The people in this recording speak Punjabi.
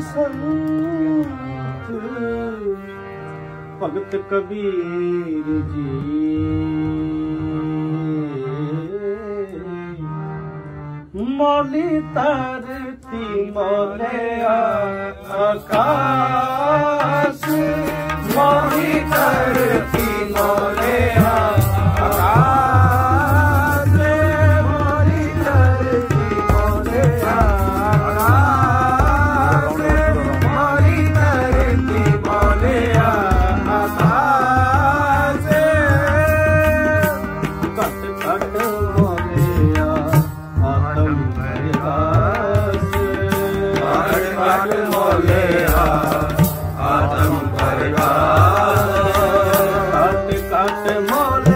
ਸੰਤ ਭਗਤ ਕਬੀਰ ਜੀ। ਮੋਲੀ ਤਰਤੀ ਮੋਲਿਆ ਆਕਾਸ਼। ਸਤ ਮੋਲ